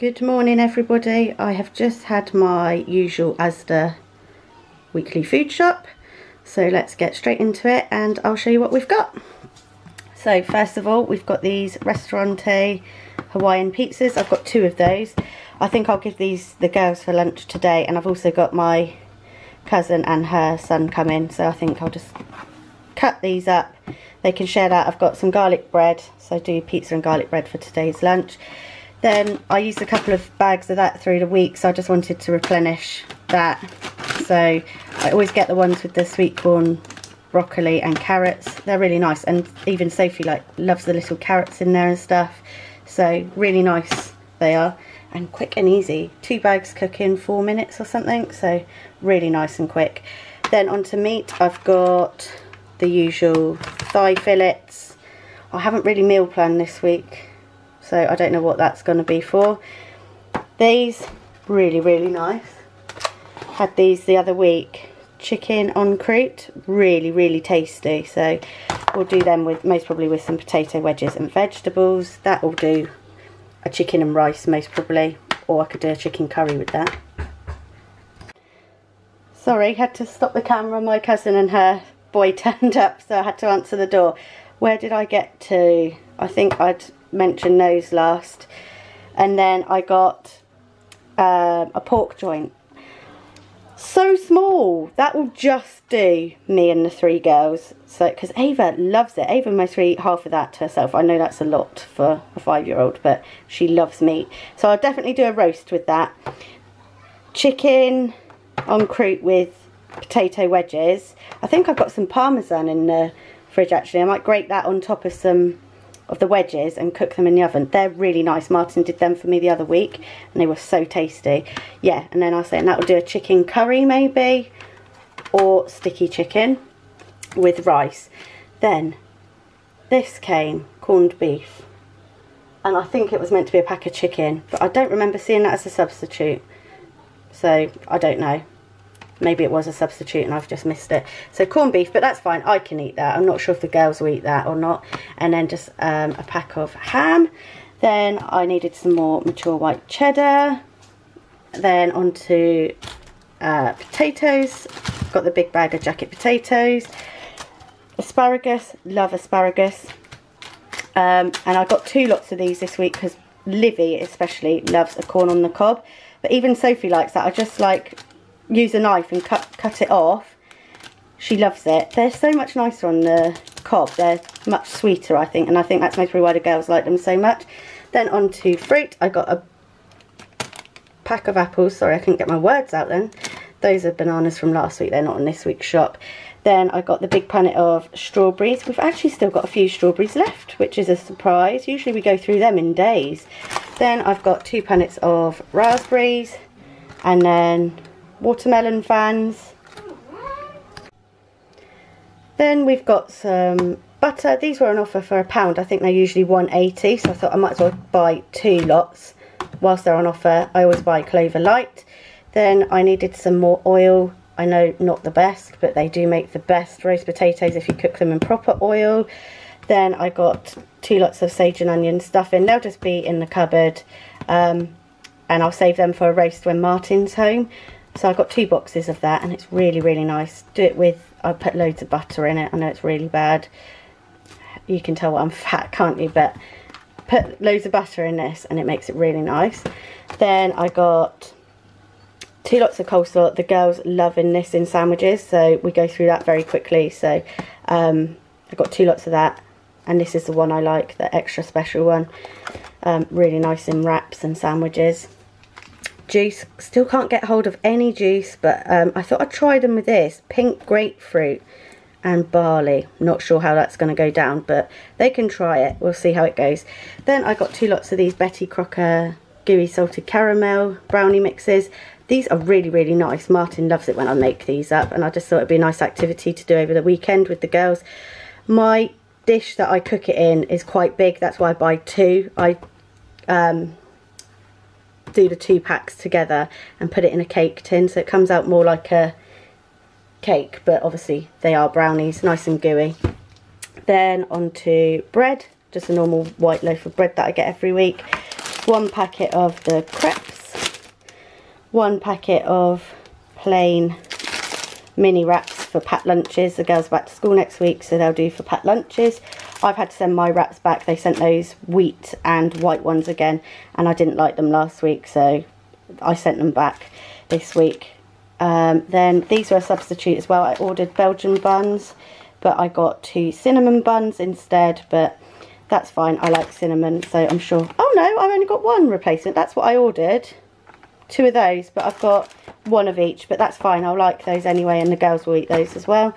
Good morning everybody. I have just had my usual Asda weekly food shop. So let's get straight into it and I'll show you what we've got. So first of all we've got these Ristorante Hawaiian pizzas. I've got two of those. I think I'll give these the girls for lunch today and I've also got my cousin and her son coming so I think I'll just cut these up. They can share that. I've got some garlic bread so I do pizza and garlic bread for today's lunch. Then I used a couple of bags of that through the week, so I just wanted to replenish that. So I always get the ones with the sweet corn, broccoli and carrots. They're really nice, and even Sophie like loves the little carrots in there and stuff. So really nice they are, and quick and easy. Two bags cook in four minutes or something, so really nice and quick. Then onto meat, I've got the usual thigh fillets. I haven't really meal planned this week so I don't know what that's going to be for. These, really, really nice. Had these the other week. Chicken en croûte, really, really tasty. So we'll do them with most probably with some potato wedges and vegetables. That will do a chicken and rice most probably. Or I could do a chicken curry with that. Sorry, had to stop the camera. My cousin and her boy turned up, so I had to answer the door. Where did I get to? I think I'd mention those last. And then I got uh, a pork joint. So small. That will just do me and the three girls. So, because Ava loves it. Ava mostly eat half of that to herself. I know that's a lot for a five-year-old, but she loves meat. So I'll definitely do a roast with that. Chicken en croûte with potato wedges. I think I've got some parmesan in the fridge actually. I might grate that on top of some of the wedges and cook them in the oven. They're really nice. Martin did them for me the other week and they were so tasty. Yeah, and then I saying that will do a chicken curry maybe or sticky chicken with rice. Then this came, corned beef. And I think it was meant to be a pack of chicken, but I don't remember seeing that as a substitute. So, I don't know maybe it was a substitute and I've just missed it. So corned beef, but that's fine. I can eat that. I'm not sure if the girls will eat that or not. And then just um, a pack of ham. Then I needed some more mature white cheddar. Then onto uh, potatoes. Got the big bag of jacket potatoes. Asparagus. Love asparagus. Um, and I got two lots of these this week because Livy especially loves a corn on the cob. But even Sophie likes that. I just like use a knife and cut, cut it off. She loves it. They're so much nicer on the cob. They're much sweeter, I think. And I think that's mostly why the girls like them so much. Then on to fruit. I got a pack of apples. Sorry, I couldn't get my words out then. Those are bananas from last week. They're not in this week's shop. Then I got the big punnet of strawberries. We've actually still got a few strawberries left, which is a surprise. Usually we go through them in days. Then I've got two punnets of raspberries. And then watermelon fans. Then we've got some butter. These were on offer for a pound. I think they're usually 180 so I thought I might as well buy two lots whilst they're on offer. I always buy Clover Light. Then I needed some more oil. I know not the best, but they do make the best roast potatoes if you cook them in proper oil. Then I got two lots of sage and onion stuffing. They'll just be in the cupboard. Um, and I'll save them for a roast when Martin's home. So I got two boxes of that and it's really, really nice. Do it with, I put loads of butter in it. I know it's really bad. You can tell I'm fat, can't you? But put loads of butter in this and it makes it really nice. Then I got two lots of coleslaw. The girls loving this in sandwiches, so we go through that very quickly. So um, I got two lots of that, and this is the one I like, the extra special one. Um, really nice in wraps and sandwiches juice. Still can't get hold of any juice, but um, I thought I'd try them with this. Pink grapefruit and barley. Not sure how that's going to go down, but they can try it. We'll see how it goes. Then I got two lots of these Betty Crocker gooey salted caramel brownie mixes. These are really, really nice. Martin loves it when I make these up, and I just thought it'd be a nice activity to do over the weekend with the girls. My dish that I cook it in is quite big. That's why I buy two. I um, do the two packs together and put it in a cake tin so it comes out more like a cake but obviously they are brownies nice and gooey then onto bread just a normal white loaf of bread that I get every week one packet of the crepes, one packet of plain mini wraps for packed lunches. The girls are back to school next week, so they'll do for packed lunches. I've had to send my wraps back. They sent those wheat and white ones again, and I didn't like them last week, so I sent them back this week. Um, then these were a substitute as well. I ordered Belgian buns, but I got two cinnamon buns instead, but that's fine. I like cinnamon, so I'm sure. Oh no, I've only got one replacement. That's what I ordered. Two of those, but I've got one of each, but that's fine. I'll like those anyway, and the girls will eat those as well.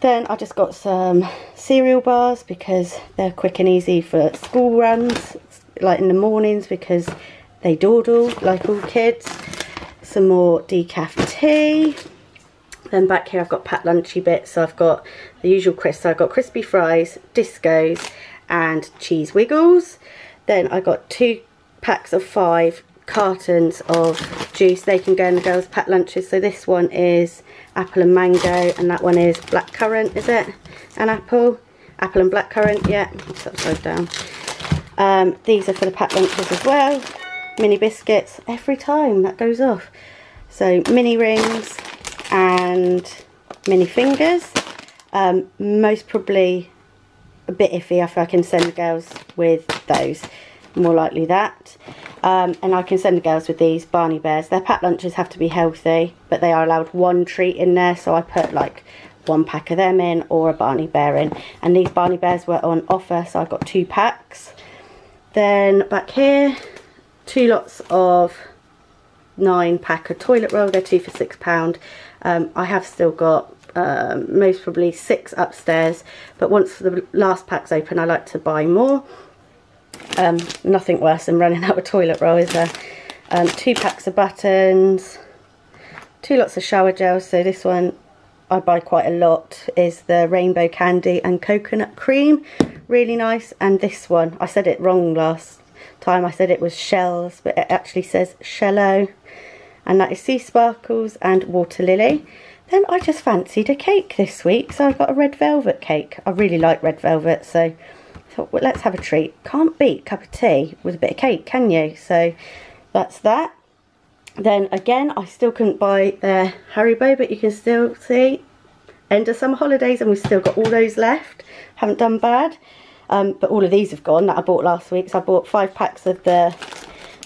Then I just got some cereal bars because they're quick and easy for school runs, like in the mornings because they dawdle like all kids. Some more decaf tea. Then back here I've got packed lunchy bits. So I've got the usual crisps. So I've got crispy fries, discos and cheese wiggles. Then I got two packs of five cartons of juice. They can go in the girls' packed lunches. So this one is apple and mango and that one is blackcurrant, is it? An apple? Apple and blackcurrant, yeah. It's upside down. Um, these are for the packed lunches as well. Mini biscuits, every time that goes off. So mini rings and mini fingers. Um, most probably a bit iffy if I can send the girls with those. More likely that. Um, and I can send the girls with these Barny Bears. Their packed lunches have to be healthy, but they are allowed one treat in there. So I put like one pack of them in or a Barny Bear in. And these Barny Bears were on offer, so I got two packs. Then back here, two lots of nine pack of toilet roll. They're two for six pound. Um, I have still got um, most probably six upstairs, but once the last pack's open, I like to buy more. Um, nothing worse than running out of toilet roll, is there? Um, two packs of buttons, two lots of shower gels. So this one I buy quite a lot is the rainbow candy and coconut cream. Really nice. And this one, I said it wrong last time. I said it was shells, but it actually says shello. And that is sea sparkles and water lily. Then I just fancied a cake this week, so I got a red velvet cake. I really like red velvet, so thought, well, let's have a treat. Can't beat a cup of tea with a bit of cake, can you? So that's that. Then again, I still couldn't buy their Haribo, but you can still see end of summer holidays and we've still got all those left. Haven't done bad. Um, but all of these have gone that I bought last week. So I bought five packs of the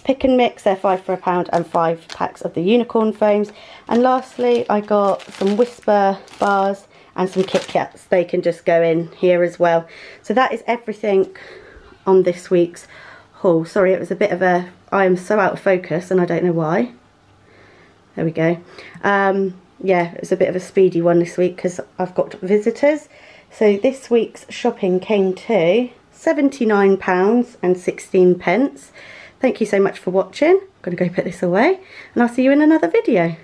pick and mix. They're five for a pound and five packs of the unicorn foams. And lastly, I got some Wispa bars and some Kit Kats. They can just go in here as well. So that is everything on this week's haul. Sorry, it was a bit of a... I am so out of focus and I don't know why. There we go. Um, yeah, it's a bit of a speedy one this week because I've got visitors. So this week's shopping came to £79 and 16 pence. Thank you so much for watching. I'm going to go put this away and I'll see you in another video.